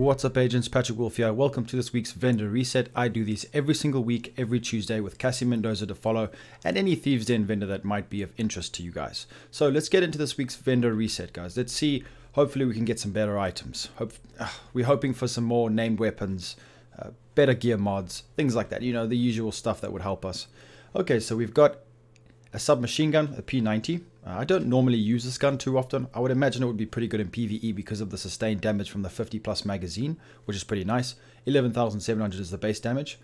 What's up agents, Patrick Wolf here. Welcome to this week's vendor reset. I do these every single week, every Tuesday with Cassie Mendoza to follow and any Thieves Den vendor that might be of interest to you guys. So let's get into this week's vendor reset guys. Let's see, hopefully we can get some better items. Hope, uh, we're hoping for some more named weapons, uh, better gear mods, things like that. You know, the usual stuff that would help us. Okay, so we've got a submachine gun, a P90. Uh, I don't normally use this gun too often. I would imagine it would be pretty good in PvE because of the sustained damage from the 50 plus magazine, which is pretty nice. 11,700 is the base damage.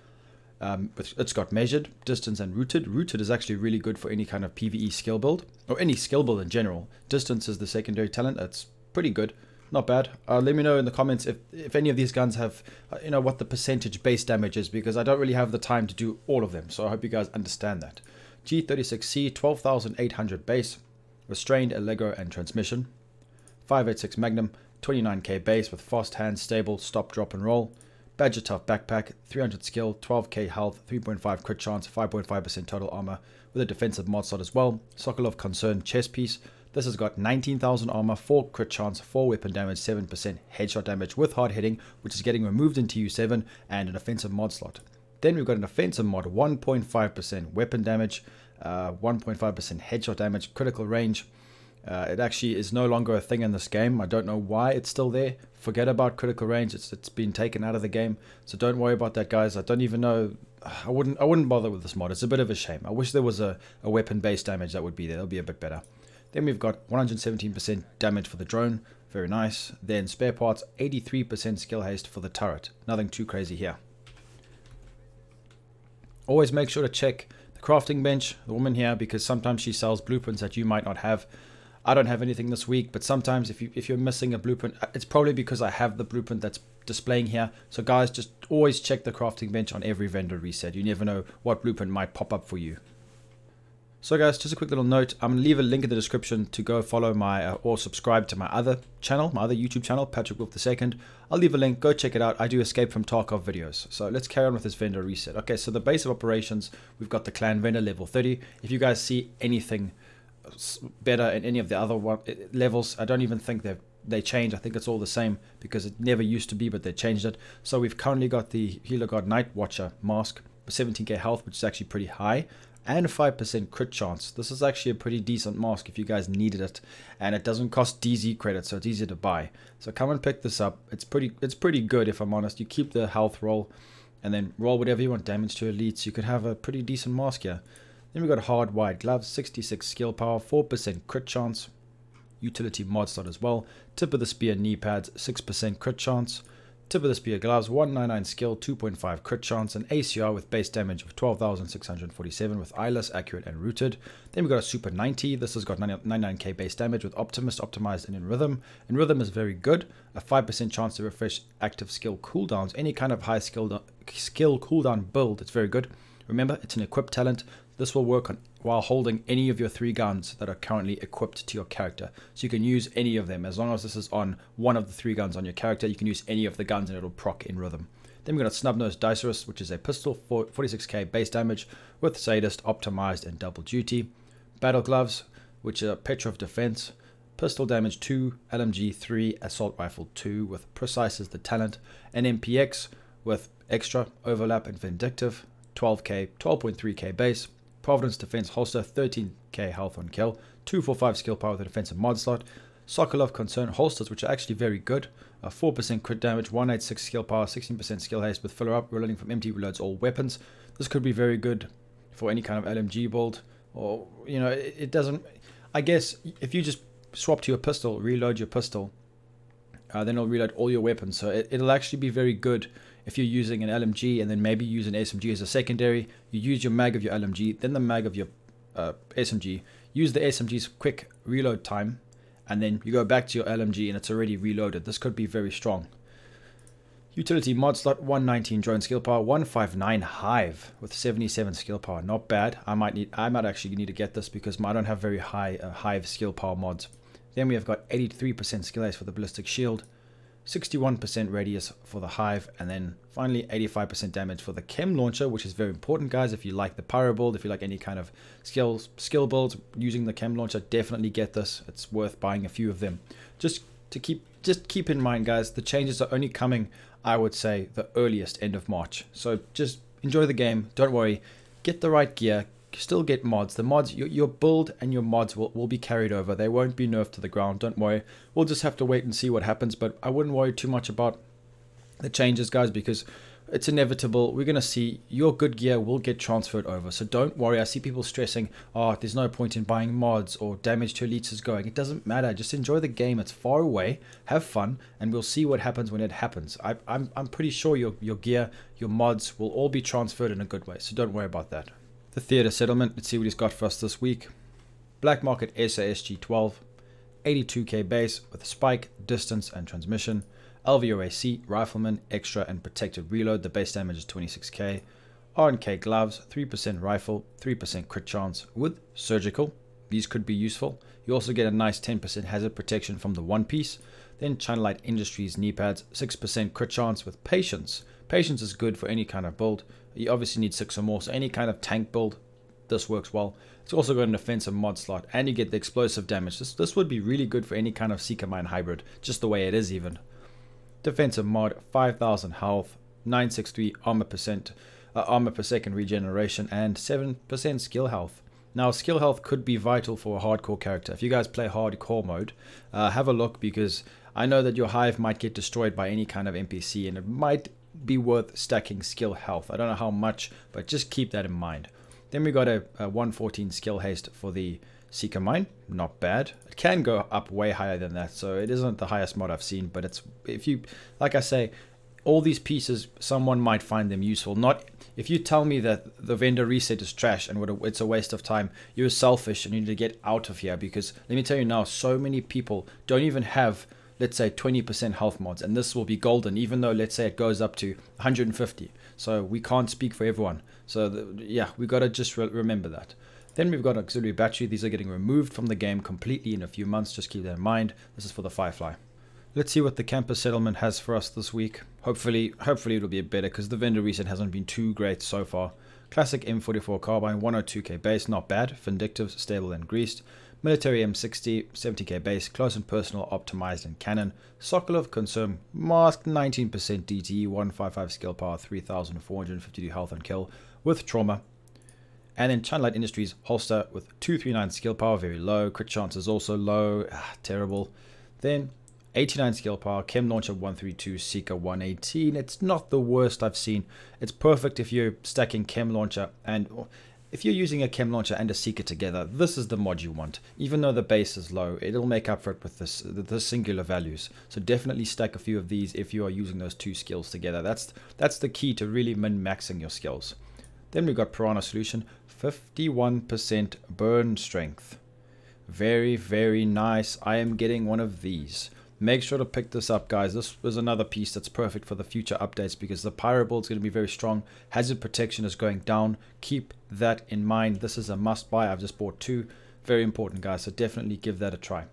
Um, it's got measured, distance, and rooted. Rooted is actually really good for any kind of PvE skill build, or any skill build in general. Distance is the secondary talent. It's pretty good. Not bad. Uh, let me know in the comments if, if any of these guns have, uh, you know, what the percentage base damage is, because I don't really have the time to do all of them. So I hope you guys understand that. G36C, 12,800 base, restrained Allegro and transmission, 586 Magnum, 29k base with fast hand, stable, stop, drop and roll, Badger Tuff backpack, 300 skill, 12k health, 3.5 crit chance, 5.5% total armor with a defensive mod slot as well, Sokolov Concern chest piece, this has got 19,000 armor, 4 crit chance, 4 weapon damage, 7% headshot damage with hard hitting, which is getting removed in TU7, and an offensive mod slot. Then we've got an offensive mod, 1.5% weapon damage, 1.5% uh, headshot damage, critical range. Uh, it actually is no longer a thing in this game. I don't know why it's still there. Forget about critical range. It's it's been taken out of the game. So don't worry about that, guys. I don't even know. I wouldn't I wouldn't bother with this mod. It's a bit of a shame. I wish there was a, a weapon-based damage that would be there. That'll be a bit better. Then we've got 117% damage for the drone. Very nice. Then spare parts, 83% skill haste for the turret. Nothing too crazy here. Always make sure to check crafting bench, the woman here, because sometimes she sells blueprints that you might not have. I don't have anything this week, but sometimes if you if you're missing a blueprint, uh, it's probably because I have the blueprint that's displaying here. So guys, just always check the crafting bench on every vendor reset. You never know what blueprint might pop up for you. So guys, just a quick little note. I'm going to leave a link in the description to go follow my uh, or subscribe to my other channel, my other YouTube channel, Patrick Wolf II. I'll leave a link. Go check it out. I do Escape from Tarkov videos. So let's carry on with this vendor reset. Okay, so the base of operations, we've got the clan vendor level 30. If you guys see anything better in any of the other one, eh, levels, I don't even think they've they changed. I think it's all the same because it never used to be, but they changed it. So we've currently got the Gila Guard Night Watcher mask, 17k health, which is actually pretty high and 5% crit chance. This is actually a pretty decent mask if you guys needed it. And it doesn't cost DZ credits, so it's easy to buy. So come and pick this up. It's pretty it's pretty good if I'm honest. You keep the health roll and then roll whatever you want damage to elites. You could have a pretty decent mask here. Then we got Hardwired gloves, 66 skill power, 4% crit chance. Utility mod slot as well. Tip of the spear knee pads, 6% crit chance. Tip of the spear gloves, 199 skill, 2.5 crit chance, and ACR with base damage of 12,647 with eyeless, accurate, and rooted. Then we've got a super 90. This has got 99k base damage with optimist optimized and in rhythm. In rhythm is very good. A 5% chance to refresh active skill cooldowns. Any kind of high skill skill cooldown build, it's very good. Remember, it's an equipped talent. This will work on while holding any of your three guns that are currently equipped to your character. So you can use any of them. As long as this is on one of the three guns on your character, you can use any of the guns and it'll proc in rhythm. Then we've got a Snubnose Diceros, which is a pistol, 46k base damage with Sadist, Optimized, and Double Duty. Battle Gloves, which are Petrov Defense. Pistol damage 2, LMG 3, Assault Rifle 2 with Precise as the talent. An MPX with Extra, Overlap, and Vindictive. 12k, 12.3k base. Providence Defense Holster, 13k health on kill, 245 skill power with a defensive mod slot, Sokolov Concern holsters, which are actually very good. Uh, 4% crit damage, 186 skill power, 16% skill haste with filler up, reloading from empty reloads all weapons. This could be very good for any kind of LMG build. Or, you know, it, it doesn't... I guess if you just swap to your pistol, reload your pistol, uh, then it'll reload all your weapons. So it, it'll actually be very good if you're using an LMG and then maybe use an SMG as a secondary. You use your mag of your LMG, then the mag of your uh, SMG. Use the SMG's quick reload time, and then you go back to your LMG and it's already reloaded. This could be very strong. Utility mod slot 119 drone skill power, 159 hive with 77 skill power. Not bad. I might need I might actually need to get this because I don't have very high uh, hive skill power mods. Then we have got 83% skill ace for the ballistic shield, 61% radius for the hive, and then finally 85% damage for the chem launcher, which is very important, guys. If you like the pyro build, if you like any kind of skills skill builds using the chem launcher, definitely get this. It's worth buying a few of them. Just to keep just keep in mind, guys, the changes are only coming, I would say, the earliest end of March. So just enjoy the game. Don't worry. Get the right gear. Still get mods. The mods, your, your build and your mods will, will be carried over. They won't be nerfed to the ground. Don't worry. We'll just have to wait and see what happens. But I wouldn't worry too much about the changes, guys, because it's inevitable. We're going to see your good gear will get transferred over. So don't worry. I see people stressing, oh, there's no point in buying mods or damage to elites is going. It doesn't matter. Just enjoy the game. It's far away. Have fun. And we'll see what happens when it happens. I, I'm, I'm pretty sure your, your gear, your mods will all be transferred in a good way. So don't worry about that. The theater settlement. Let's see what he's got for us this week. Black Market SASG 12. 82k base with spike, distance, and transmission. LVOAC, Rifleman, Extra, and Protected Reload. The base damage is 26k. R&K Gloves, 3% Rifle, 3% Crit Chance with Surgical. These could be useful. You also get a nice 10% hazard protection from the One Piece. Then Light Industries knee pads, 6% crit chance with Patience. Patience is good for any kind of build. You obviously need 6 or more, so any kind of tank build, this works well. It's also got an offensive mod slot, and you get the explosive damage. This, this would be really good for any kind of Seeker Mine hybrid, just the way it is even. Defensive mod, 5000 health, 963 armor percent, uh, armor per second regeneration, and 7% skill health. Now, skill health could be vital for a hardcore character. If you guys play hardcore mode, uh, have a look because I know that your hive might get destroyed by any kind of NPC and it might be worth stacking skill health. I don't know how much, but just keep that in mind. Then we got a, a 114 skill haste for the Seeker Mine, not bad. It can go up way higher than that, so it isn't the highest mod I've seen, but it's, if you, like I say, all these pieces, someone might find them useful. Not if you tell me that the vendor reset is trash and it's a waste of time, you're selfish and you need to get out of here because let me tell you now, so many people don't even have, let's say, 20% health mods, and this will be golden, even though let's say it goes up to 150. So we can't speak for everyone. So the, yeah, we got to just re remember that. Then we've got auxiliary battery. These are getting removed from the game completely in a few months. Just keep that in mind. This is for the Firefly. Let's see what the campus settlement has for us this week. Hopefully, hopefully it'll be better because the vendor reset hasn't been too great so far. Classic M44 carbine, 102k base, not bad. Vindictive, stable and greased. Military M60, 70k base, close and personal, optimized and cannon. Sokolov, Concern, mask 19% DTE, 155 skill power, 3452 health and kill, with trauma, and then China Light Industries holster with 239 skill power, very low. Crit chance is also low, ah, terrible. Then 89 skill power, Chem Launcher 132, Seeker 118. It's not the worst I've seen. It's perfect if you're stacking Chem Launcher and if you're using a Chem Launcher and a Seeker together, this is the mod you want. Even though the base is low, it'll make up for it with this, the singular values. So definitely stack a few of these if you are using those two skills together. That's, that's the key to really min-maxing your skills. Then we've got Piranha Solution, 51% burn strength. Very, very nice. I am getting one of these. Make sure to pick this up, guys. This was another piece that's perfect for the future updates because the Pyro build is going to be very strong. Hazard protection is going down. Keep that in mind. This is a must buy. I've just bought two. Very important, guys. So definitely give that a try.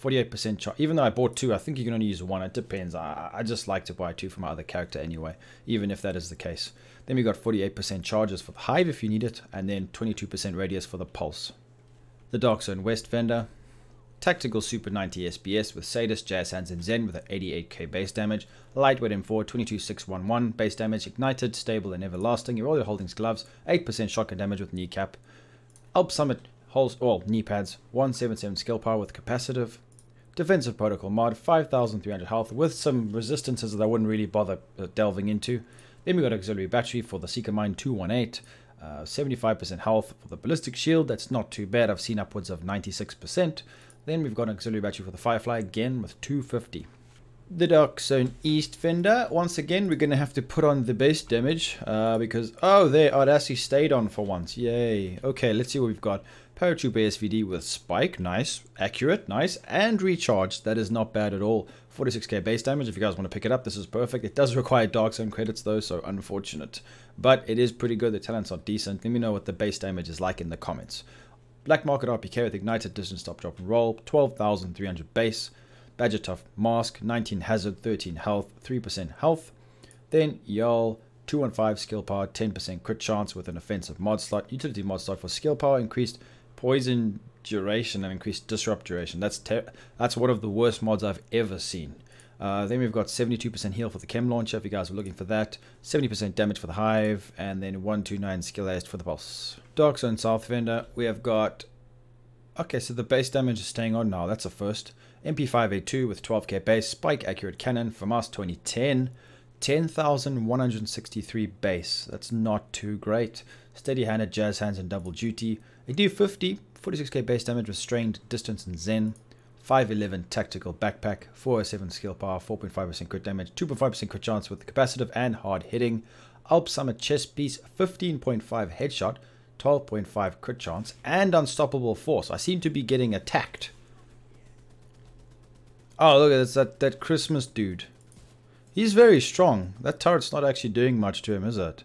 48% charge. Even though I bought two, I think you can only use one. It depends. I, I just like to buy two for my other character anyway, even if that is the case. Then we got 48% charges for the Hive if you need it, and then 22% radius for the Pulse. The Dark Zone West vendor. Tactical Super 90 SBS with Sadist, Jazz Hands, and Zen with an 88k base damage. Lightweight M4, 22611 base damage, ignited, stable, and everlasting. Your holdings gloves, 8% shotgun damage with kneecap. Alp Summit holds all knee pads, 177 skill power with capacitive. Defensive Protocol mod, 5300 health with some resistances that I wouldn't really bother uh, delving into. Then we got auxiliary battery for the Seeker Mine 218. 75% uh, health for the ballistic shield. That's not too bad. I've seen upwards of 96%. Then we've got an auxiliary battery for the Firefly again with 250. The Dark Zone East Fender. Once again, we're going to have to put on the base damage uh, because, oh, there, oh, it actually stayed on for once. Yay. Okay, let's see what we've got. Paratrooper SVD with Spike. Nice. Accurate. Nice. And Recharge. That is not bad at all. 46k base damage. If you guys want to pick it up, this is perfect. It does require Dark Zone credits though, so unfortunate. But it is pretty good. The talents are decent. Let me know what the base damage is like in the comments. Black Market RPK with Ignited Distance Stop Drop and Roll. 12,300 base. Badger Tuff Mask. 19 Hazard, 13 Health, 3% Health. Then Yaahl. 215 skill power, 10% crit chance with an offensive mod slot. Utility mod slot for skill power increased poison duration and increased disrupt duration. That's that's one of the worst mods I've ever seen. Uh, then we've got 72% heal for the chem launcher if you guys are looking for that. 70% damage for the hive, and then 129 skill haste for the pulse. Dark Zone South Vendor, we have got... Okay, so the base damage is staying on now, that's a first. MP5A2 with 12k base, Spike Accurate Cannon FAMAS 2010. 10,163 base, that's not too great. Steady handed jazz hands and double duty. They do 50, 46k base damage, restrained, distance, and zen. 511 tactical backpack, 407 skill power, 4.5% crit damage, 2.5% crit chance with capacitive and hard hitting. Alp Summit chest piece, 15.5 headshot, 12.5 crit chance, and unstoppable force. I seem to be getting attacked. Oh, look this, that, that Christmas dude. He's very strong. That turret's not actually doing much to him, is it?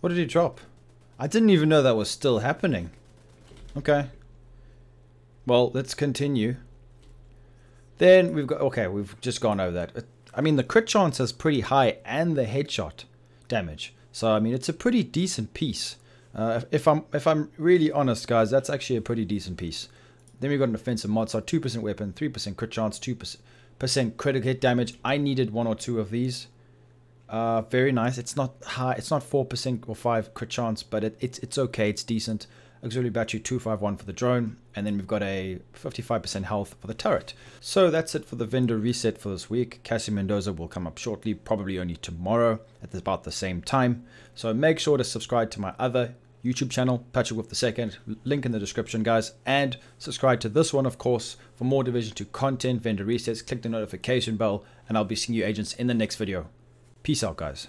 What did he drop? I didn't even know that was still happening. Okay. Well, let's continue. Then we've got, okay, we've just gone over that. I mean, the crit chance is pretty high and the headshot damage. So, I mean, it's a pretty decent piece. Uh, if I'm if I'm really honest, guys, that's actually a pretty decent piece. Then we've got an offensive mod, so 2% weapon, 3% crit chance, 2% critical hit damage. I needed one or two of these. Uh, very nice. It's not high. It's not 4% or 5 crit chance, but it, it's it's okay. It's decent auxiliary battery 251 for the drone, and then we've got a 55% health for the turret. So that's it for the vendor reset for this week. Cassie Mendoza will come up shortly, probably only tomorrow at about the same time. So make sure to subscribe to my other YouTube channel, Patrick Wolf the Second, link in the description, guys, and subscribe to this one, of course, for more Division 2 content, vendor resets, click the notification bell, and I'll be seeing you agents in the next video. Peace out, guys.